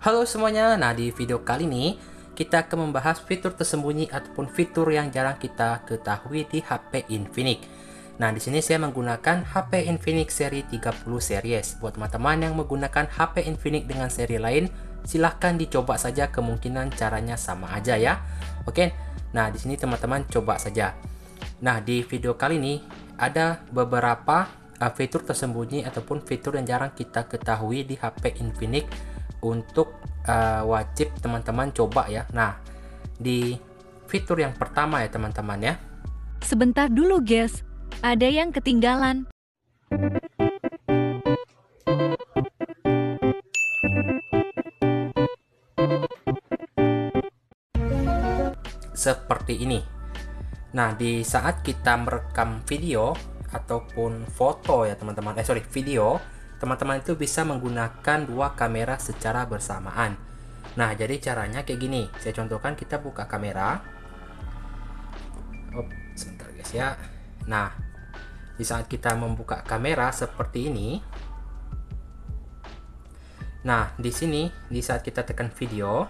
Halo semuanya, nah di video kali ini kita akan membahas fitur tersembunyi ataupun fitur yang jarang kita ketahui di HP Infinix. Nah, di sini saya menggunakan HP Infinix seri 30 series. Buat teman-teman yang menggunakan HP Infinix dengan seri lain, silahkan dicoba saja kemungkinan caranya sama aja ya. Oke. Nah, di sini teman-teman coba saja. Nah, di video kali ini ada beberapa uh, fitur tersembunyi ataupun fitur yang jarang kita ketahui di HP Infinix untuk uh, wajib teman-teman coba ya. Nah, di fitur yang pertama ya teman-teman ya. Sebentar dulu guys, ada yang ketinggalan. Seperti ini. Nah, di saat kita merekam video ataupun foto ya teman-teman, eh sorry video, teman-teman itu bisa menggunakan dua kamera secara bersamaan. Nah, jadi caranya kayak gini. Saya contohkan kita buka kamera. Oh, sebentar guys ya. Nah, di saat kita membuka kamera seperti ini. Nah, di sini di saat kita tekan video,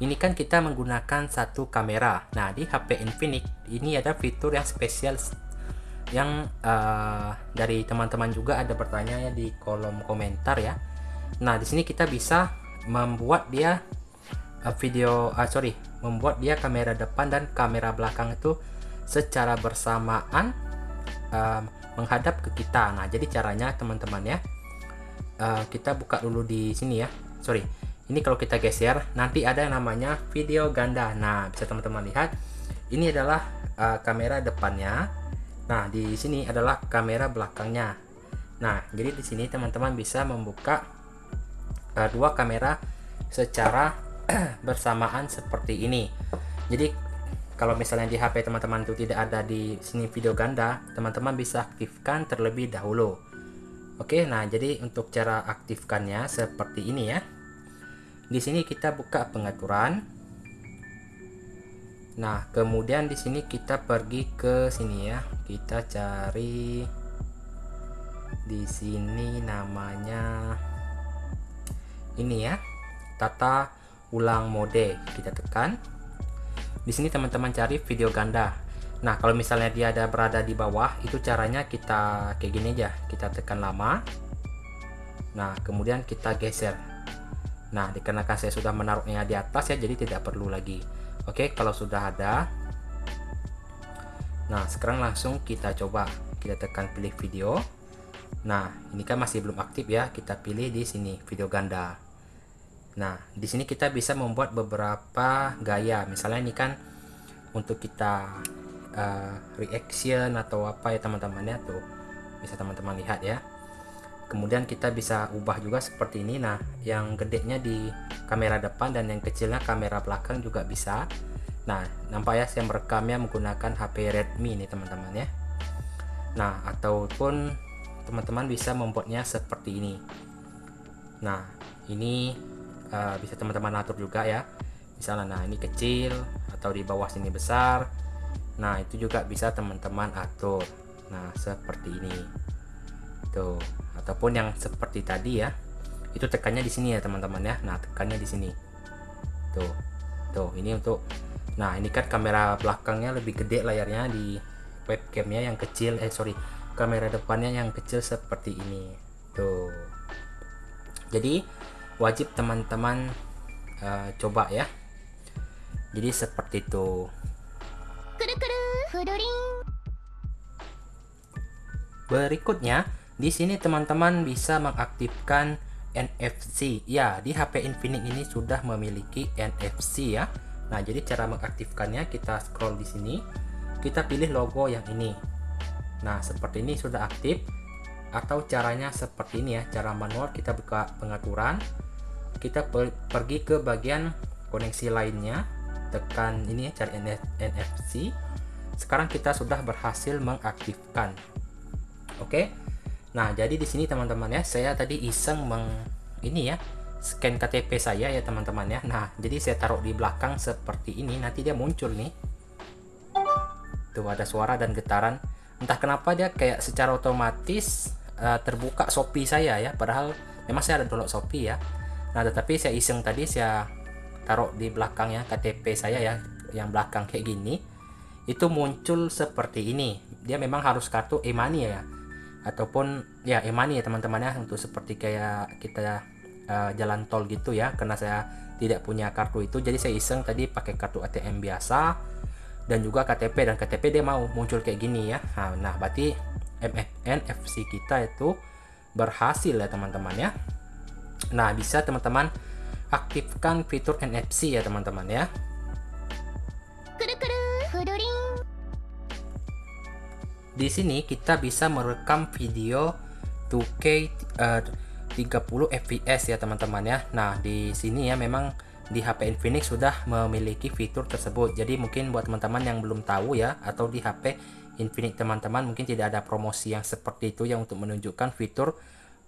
ini kan kita menggunakan satu kamera. Nah, di HP Infinix ini ada fitur yang spesial yang uh, dari teman-teman juga ada pertanyaan di kolom komentar ya. Nah, di sini kita bisa membuat dia uh, video uh, sorry, membuat dia kamera depan dan kamera belakang itu secara bersamaan uh, menghadap ke kita. Nah, jadi caranya teman-teman ya. Uh, kita buka dulu di sini ya. Sorry. Ini kalau kita geser nanti ada yang namanya video ganda. Nah, bisa teman-teman lihat. Ini adalah uh, kamera depannya Nah, di sini adalah kamera belakangnya. Nah, jadi di sini teman-teman bisa membuka uh, dua kamera secara bersamaan seperti ini. Jadi kalau misalnya di HP teman-teman itu tidak ada di sini video ganda, teman-teman bisa aktifkan terlebih dahulu. Oke, nah jadi untuk cara aktifkannya seperti ini ya. Di sini kita buka pengaturan. Nah, kemudian di sini kita pergi ke sini ya. Kita cari di sini namanya ini ya. Tata ulang mode. Kita tekan. Di sini teman-teman cari video ganda. Nah, kalau misalnya dia ada berada di bawah, itu caranya kita kayak gini aja. Kita tekan lama. Nah, kemudian kita geser. Nah, dikarenakan saya sudah menaruhnya di atas ya, jadi tidak perlu lagi. Oke, kalau sudah ada. Nah, sekarang langsung kita coba. Kita tekan pilih video. Nah, ini kan masih belum aktif ya. Kita pilih di sini video ganda. Nah, di sini kita bisa membuat beberapa gaya. Misalnya ini kan untuk kita uh, reaction atau apa ya teman-teman ya tuh. Bisa teman-teman lihat ya. Kemudian kita bisa ubah juga seperti ini. Nah, yang gedenya di kamera depan dan yang kecilnya kamera belakang juga bisa. Nah nampak ya saya merekamnya menggunakan HP Redmi ini teman-teman ya. Nah ataupun teman-teman bisa membuatnya seperti ini. Nah ini uh, bisa teman-teman atur juga ya. Misalnya nah ini kecil atau di bawah sini besar. Nah itu juga bisa teman-teman atur. Nah seperti ini tuh ataupun yang seperti tadi ya itu tekannya di sini ya teman-teman ya. Nah tekannya di sini. Tuh tuh ini untuk nah ini kan kamera belakangnya lebih gede layarnya di webcamnya yang kecil eh sorry kamera depannya yang kecil seperti ini. Tuh. Jadi wajib teman-teman uh, coba ya. Jadi seperti itu. Berikutnya di sini teman-teman bisa mengaktifkan NFC. Ya, di HP Infinix ini sudah memiliki NFC ya. Nah, jadi cara mengaktifkannya kita scroll di sini, kita pilih logo yang ini. Nah, seperti ini sudah aktif. Atau caranya seperti ini ya, cara manual kita buka pengaturan, kita per pergi ke bagian koneksi lainnya, tekan ini ya, cari NFC. Sekarang kita sudah berhasil mengaktifkan. Oke. Nah, jadi di sini teman-teman ya, saya tadi iseng meng ini ya, scan KTP saya ya teman-teman ya. Nah, jadi saya taruh di belakang seperti ini, nanti dia muncul nih. Tuh ada suara dan getaran. Entah kenapa dia kayak secara otomatis uh, terbuka Shopee saya ya, padahal memang saya ada download Shopee ya. nah tetapi saya iseng tadi saya taruh di belakangnya KTP saya ya yang belakang kayak gini itu muncul seperti ini dia memang harus kartu e-money ya ataupun ya e-money ya teman-teman ya untuk seperti kayak kita uh, jalan tol gitu ya karena saya tidak punya kartu itu. Jadi saya iseng tadi pakai kartu ATM biasa dan juga KTP dan KTP dia mau muncul kayak gini ya. Nah, nah berarti MFN FC kita itu berhasil ya teman-teman ya. Nah bisa teman-teman aktifkan fitur NFC ya teman-teman ya di sini kita bisa merekam video 2K uh, 30 fps ya teman-teman ya. Nah di sini ya memang di HP Infinix sudah memiliki fitur tersebut. Jadi mungkin buat teman-teman yang belum tahu ya atau di HP Infinix teman-teman mungkin tidak ada promosi yang seperti itu yang untuk menunjukkan fitur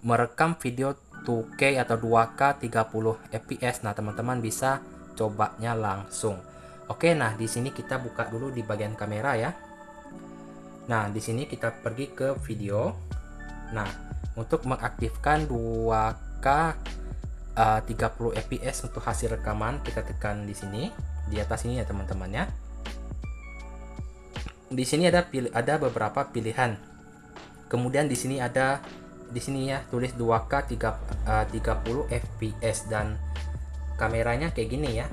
merekam video 2K atau 2K 30 fps nah teman-teman bisa cobanya langsung. Oke nah di sini kita buka dulu di bagian kamera ya Nah di sini kita pergi ke video. Nah untuk mengaktifkan 2K uh, 30 fps untuk hasil rekaman kita tekan di sini. Di atas ini ya teman-teman ya. Di sini ada pilih ada beberapa pilihan. Kemudian di sini ada di sini ya tulis 2K 3, uh, 30 fps dan kameranya kayak gini ya.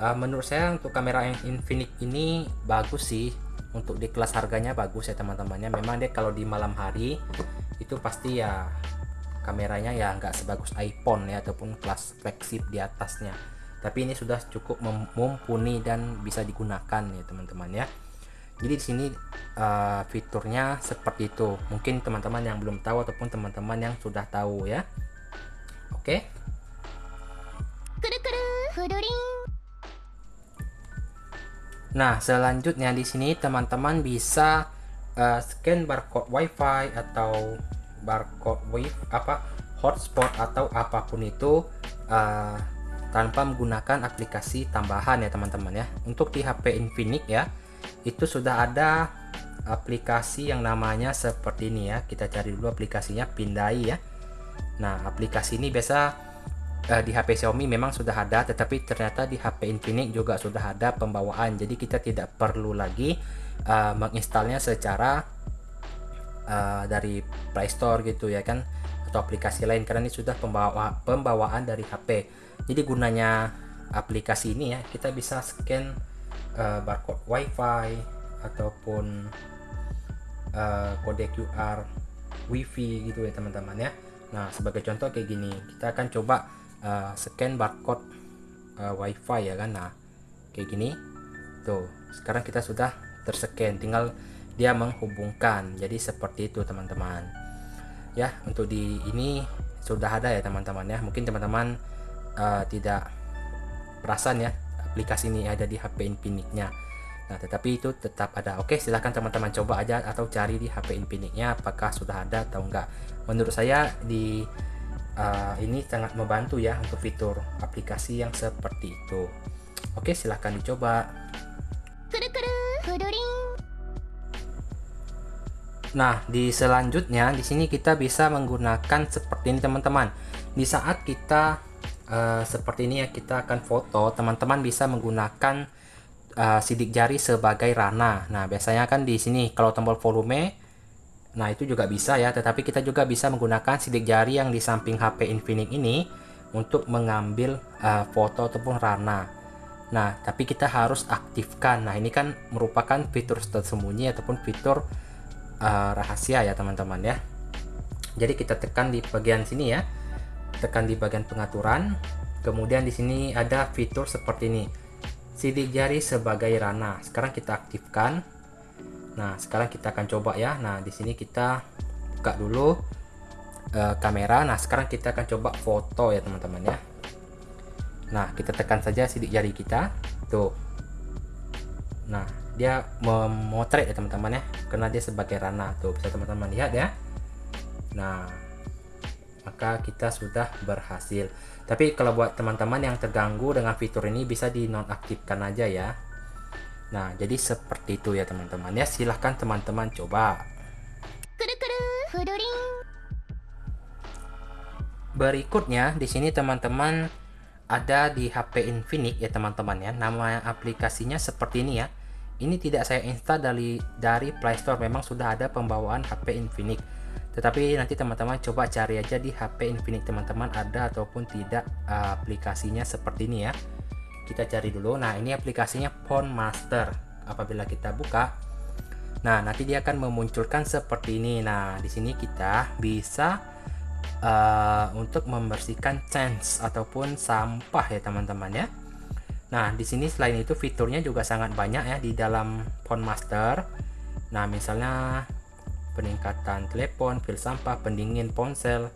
Uh, menurut saya untuk kamera yang Infinix ini bagus sih untuk di kelas harganya bagus ya teman-temannya. Memang dia kalau di malam hari itu pasti ya kameranya ya nggak sebagus iPhone ya ataupun kelas flagship di atasnya. Tapi ini sudah cukup mumpuni dan bisa digunakan ya teman-teman ya. Jadi di sini uh, fiturnya seperti itu. Mungkin teman-teman yang belum tahu ataupun teman-teman yang sudah tahu ya. Oke. Okay? Nah selanjutnya di sini teman-teman bisa uh, scan barcode WiFi atau barcode WiFi apa hotspot atau apa pun itu uh, tanpa menggunakan aplikasi tambahan ya teman-teman ya. Untuk di HP Infinix ya itu sudah ada aplikasi yang namanya seperti ini ya. Kita cari dulu aplikasinya pindai ya. Nah aplikasi ini biasa uh, di HP Xiaomi memang sudah ada tetapi ternyata di HP Infinix juga sudah ada pembawaan. Jadi kita tidak perlu lagi uh, menginstalnya secara uh, dari Play Store gitu ya kan atau aplikasi lain karena ini sudah pembawa pembawaan dari HP jadi gunanya aplikasi ini ya kita bisa scan uh, barcode WiFi ataupun uh, kode QR WiFi gitu ya teman-teman ya. Nah sebagai contoh kayak gini kita akan coba uh, scan barcode uh, WiFi ya kan? Nah kayak gini. Tuh sekarang kita sudah terscan. Tinggal dia menghubungkan. Jadi seperti itu teman-teman. Ya untuk di ini sudah ada ya teman-teman ya. Mungkin teman-teman uh, tidak perasan ya aplikasi ini ada di HP Infinix-nya. Nah tetapi itu tetap ada. Oke silahkan teman-teman coba aja atau cari di HP Infinix-nya apakah sudah ada atau enggak. Menurut saya di uh, ini sangat membantu ya untuk fitur aplikasi yang seperti itu oke silahkan dicoba Nah, di selanjutnya di sini kita bisa menggunakan seperti ini teman-teman. Di saat kita uh, seperti ini ya kita akan foto, teman-teman bisa menggunakan uh, sidik jari sebagai rana. Nah, biasanya kan di sini kalau tombol volume Nah, itu juga bisa ya, tetapi kita juga bisa menggunakan sidik jari yang di samping HP Infinix ini untuk mengambil uh, foto ataupun rana. Nah, tapi kita harus aktifkan. Nah, ini kan merupakan fitur tersembunyi ataupun fitur uh, rahasia ya teman-teman ya. Jadi kita tekan di bagian sini ya. Tekan di bagian pengaturan. Kemudian di sini ada fitur seperti ini. Sidik jari sebagai rana. Sekarang kita aktifkan nah sekarang kita akan coba ya. Nah di sini kita buka dulu uh, kamera. Nah sekarang kita akan coba foto ya teman-teman ya. Nah kita tekan saja sidik jari kita. Tuh. Nah dia memotret ya teman-teman ya. Karena dia sebagai ranah tuh bisa teman-teman lihat ya. Nah maka kita sudah berhasil. Tapi kalau buat teman-teman yang terganggu dengan fitur ini bisa dinonaktifkan aja ya nah jadi seperti itu ya teman-teman. Ya silahkan teman-teman coba. Berikutnya di sini teman-teman ada di HP Infinix ya teman-teman ya. Nama aplikasinya seperti ini ya. Ini tidak saya install dari dari Play Store. Memang sudah ada pembawaan HP Infinix tetapi nanti teman-teman coba cari aja di HP Infinix teman-teman ada ataupun tidak uh, aplikasinya seperti ini ya kita cari dulu nah ini aplikasinya Phone Master apabila kita buka nah nanti dia akan memunculkan seperti ini nah di sini kita bisa uh, untuk membersihkan chance ataupun sampah ya teman-teman ya Nah, di sini selain itu fiturnya juga sangat banyak ya di dalam Phone Master. Nah, misalnya peningkatan telepon, fil sampah, pendingin ponsel.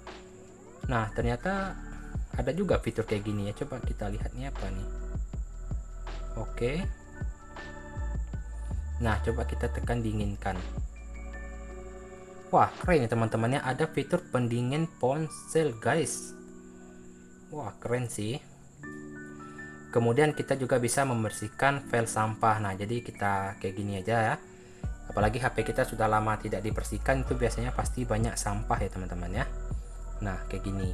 Nah, ternyata ada juga fitur kayak gini ya. Coba kita lihat nih apa nih. Oke. Nah, coba kita tekan dinginkan. Wah, keren ya teman-temannya. Ada fitur pendingin ponsel, guys. Wah, keren sih kemudian kita juga bisa membersihkan file sampah nah jadi kita kayak gini aja ya apalagi HP kita sudah lama tidak dibersihkan itu biasanya pasti banyak sampah ya teman-teman ya nah kayak gini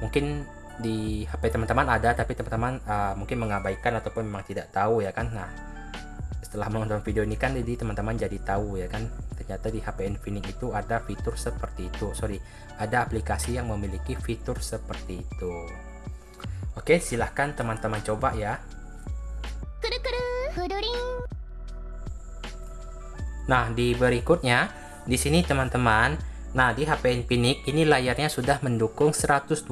mungkin di HP teman-teman ada tapi teman-teman uh, mungkin mengabaikan ataupun memang tidak tahu ya kan? Nah setelah menonton video ini kan jadi teman-teman jadi tahu ya kan? Ternyata di HP Infinix itu ada fitur seperti itu. Sorry ada aplikasi yang memiliki fitur seperti itu. Oke, silahkan teman-teman coba ya. Nah, di berikutnya, di sini teman-teman, nah di HP Infinix ini layarnya sudah mendukung 120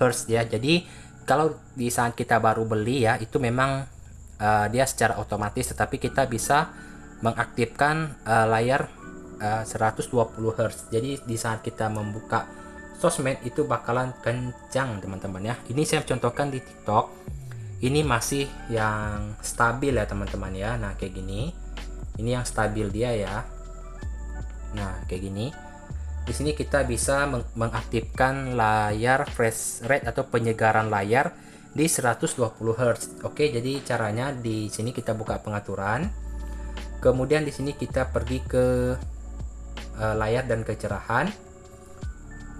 Hz ya. Jadi kalau di saat kita baru beli ya, itu memang uh, dia secara otomatis, tetapi kita bisa mengaktifkan uh, layar uh, 120 Hz. Jadi di saat kita membuka sosmed itu bakalan kencang teman-teman ya. Ini saya contohkan di TikTok. Ini masih yang stabil ya teman-teman ya. Nah kayak gini. Ini yang stabil dia ya. Nah kayak gini di sini kita bisa meng mengaktifkan layar fresh rate atau penyegaran layar di 120 Hz. Oke, jadi caranya di sini kita buka pengaturan. Kemudian di sini kita pergi ke uh, layar dan kecerahan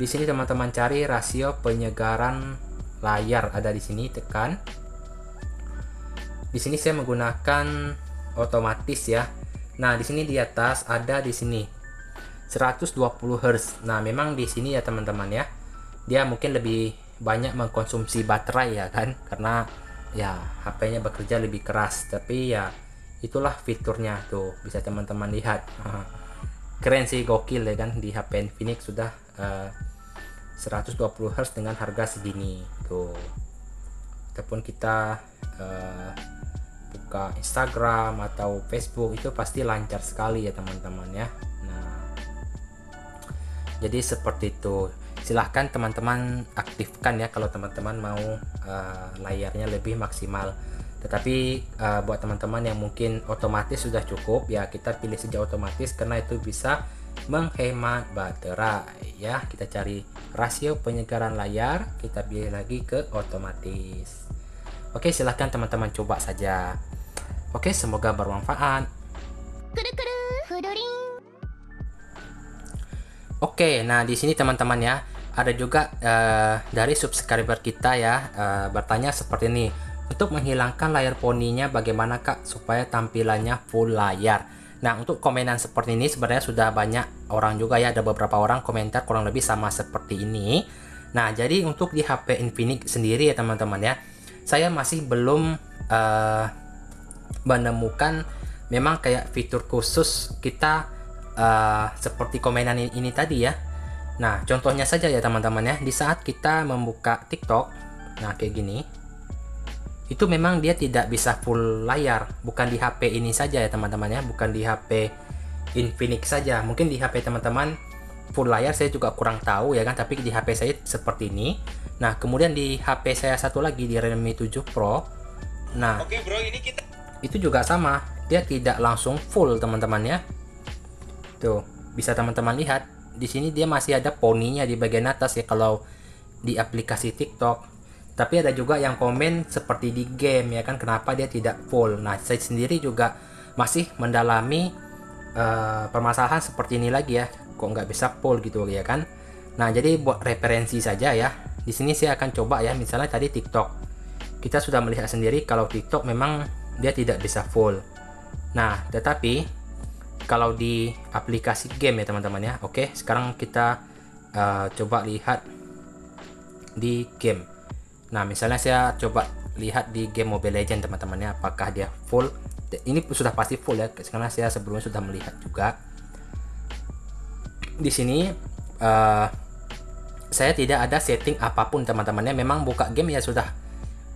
di sini teman-teman cari rasio penyegaran layar ada di sini tekan. Di sini saya menggunakan otomatis ya. Nah, di sini di atas ada di sini 120 Hz. Nah, memang di sini ya teman-teman ya. Dia mungkin lebih banyak mengkonsumsi baterai ya kan? Karena ya HP-nya bekerja lebih keras. Tapi ya itulah fiturnya tuh bisa teman-teman lihat. Keren sih gokil ya kan? Di HP Infinix sudah uh, 120 Hz dengan harga segini tuh. Ataupun kita uh, buka Instagram atau Facebook itu pasti lancar sekali ya teman-teman ya jadi seperti itu. Silahkan teman-teman aktifkan ya kalau teman-teman mau uh, layarnya lebih maksimal. Tetapi uh, buat teman-teman yang mungkin otomatis sudah cukup ya kita pilih saja otomatis karena itu bisa menghemat baterai ya. Kita cari rasio penyegaran layar kita pilih lagi ke otomatis. Oke silahkan teman-teman coba saja. Oke semoga bermanfaat oke nah di sini teman-teman ya ada juga uh, dari subscriber kita ya uh, bertanya seperti ini untuk menghilangkan layar poninya bagaimana kak supaya tampilannya full layar? Nah untuk komenan seperti ini sebenarnya sudah banyak orang juga ya ada beberapa orang komentar kurang lebih sama seperti ini. Nah jadi untuk di HP Infinix sendiri ya teman-teman ya Saya masih belum uh, menemukan memang kayak fitur khusus kita uh, seperti komenan ini, ini tadi ya. Nah contohnya saja ya teman-teman ya. Di saat kita membuka TikTok Nah kayak gini itu memang dia tidak bisa full layar. Bukan di HP ini saja ya teman-teman ya. Bukan di HP Infinix saja. Mungkin di HP teman-teman full layar saya juga kurang tahu ya kan. Tapi di HP saya seperti ini. Nah kemudian di HP saya satu lagi di Redmi 7 Pro. Nah Oke bro ini kita itu juga sama. Dia tidak langsung full teman-teman ya tuh bisa teman-teman lihat di sini dia masih ada poninya di bagian atas ya kalau di aplikasi TikTok. Tapi ada juga yang komen seperti di game ya kan kenapa dia tidak full. Nah saya sendiri juga masih mendalami uh, permasalahan seperti ini lagi ya kok nggak bisa full gitu ya kan. Nah jadi buat referensi saja ya di sini saya akan coba ya misalnya tadi TikTok. Kita sudah melihat sendiri kalau TikTok memang dia tidak bisa full. Nah tetapi kalau di aplikasi game ya teman-teman ya. Oke sekarang kita uh, coba lihat di game. Nah misalnya saya coba lihat di game Mobile Legend teman-teman ya apakah dia full? Ini sudah pasti full ya karena saya sebelumnya sudah melihat juga. Di sini uh, saya tidak ada setting apa pun teman-temannya memang buka game ya sudah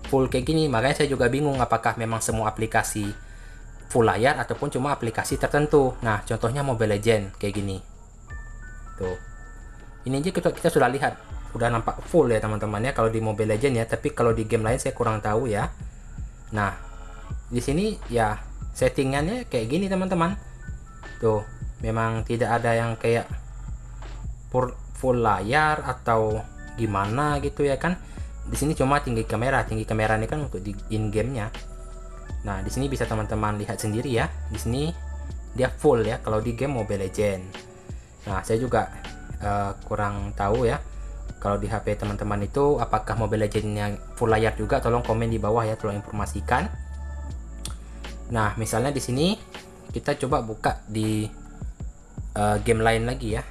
full kayak gini. Makanya saya juga bingung apakah memang semua aplikasi full layar ataupun cuma aplikasi tertentu. Nah contohnya Mobile Legend kayak gini. Tuh. Ini aja kita, kita sudah lihat. Udah nampak full ya teman-teman ya kalau di Mobile Legend ya. Tapi kalau di game lain saya kurang tahu ya. Nah di sini ya settingannya kayak gini teman-teman. Tuh memang tidak ada yang kayak full layar atau gimana gitu ya kan. Di sini cuma tinggi kamera. Tinggi kamera ini kan untuk di in gamenya nah di sini bisa teman-teman lihat sendiri ya. Di sini dia full ya kalau di game Mobile Legend. Nah saya juga uh, kurang tahu ya kalau di HP teman-teman itu apakah Mobile Legendnya full layar juga. Tolong komen di bawah ya tolong informasikan. Nah misalnya di sini kita coba buka di uh, game lain lagi ya.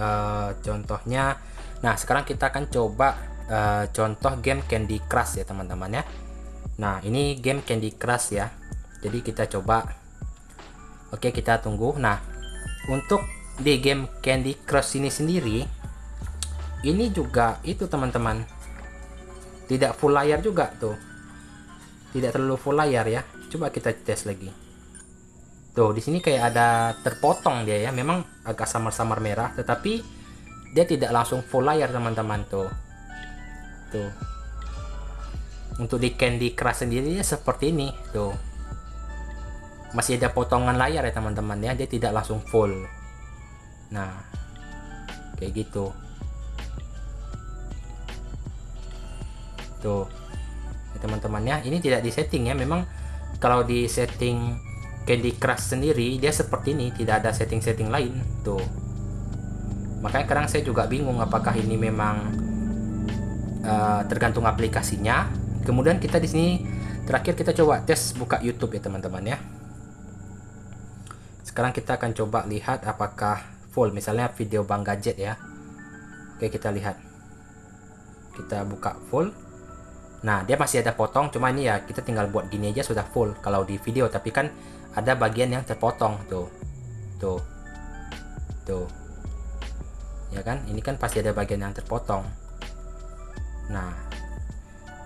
Uh, contohnya nah sekarang kita akan coba uh, contoh game Candy Crush ya teman-teman ya nah ini game Candy Crush ya jadi kita coba oke kita tunggu nah untuk di game Candy Crush ini sendiri ini juga itu teman-teman tidak full layar juga tuh tidak terlalu full layar ya coba kita tes lagi Tuh, di sini kayak ada terpotong dia ya. Memang agak samar-samar merah, tetapi dia tidak langsung full layar teman-teman tuh. Tuh. Untuk di Candy Crush sendiri ya seperti ini tuh. Masih ada potongan layar ya teman-teman ya, dia tidak langsung full. Nah, kayak gitu. Tuh. Ya, teman-teman ya, ini tidak di setting ya. Memang kalau di setting Candy Crush sendiri dia seperti ini tidak ada setting-setting lain tuh makanya kadang saya juga bingung apakah ini memang uh, tergantung aplikasinya kemudian kita di sini terakhir kita coba tes buka YouTube ya teman-teman ya. Sekarang kita akan coba lihat apakah full. Misalnya video Bang Gadget ya. Oke kita lihat. Kita buka full. Nah dia masih ada potong cuma ini ya kita tinggal buat gini aja sudah full kalau di video. Tapi kan ada bagian yang terpotong tuh. Tuh. Tuh. Ya kan? Ini kan pasti ada bagian yang terpotong. Nah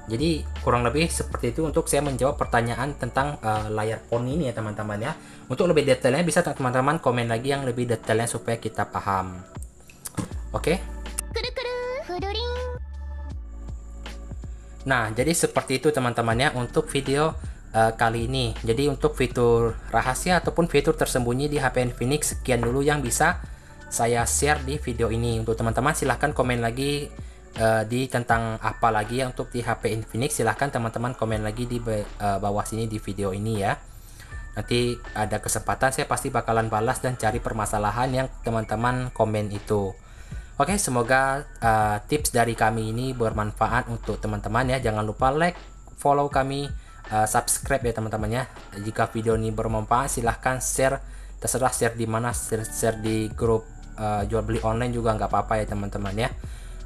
jadi kurang lebih seperti itu untuk saya menjawab pertanyaan tentang uh, layar phone ini ya teman-teman ya untuk lebih detailnya bisa teman-teman komen lagi yang lebih detailnya supaya kita paham oke okay? nah jadi seperti itu teman-teman ya untuk video uh, kali ini. Jadi untuk fitur rahasia ataupun fitur tersembunyi di HP Infinix sekian dulu yang bisa saya share di video ini. Untuk teman-teman silahkan komen lagi uh, di tentang apa lagi ya untuk di HP Infinix. Silahkan teman-teman komen lagi di uh, bawah sini di video ini ya. Nanti ada kesempatan saya pasti bakalan balas dan cari permasalahan yang teman-teman komen itu. Oke, semoga uh, tips dari kami ini bermanfaat untuk teman-teman ya. Jangan lupa like, follow kami uh, subscribe ya teman-teman ya jika video ini bermanfaat silahkan share terserah share di mana share, share di grup uh, jual beli online juga nggak apa-apa ya teman-teman ya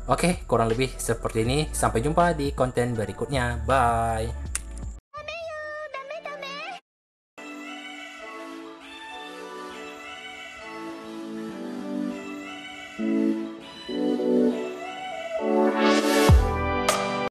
oke kurang lebih seperti ini. Sampai jumpa di konten berikutnya. Bye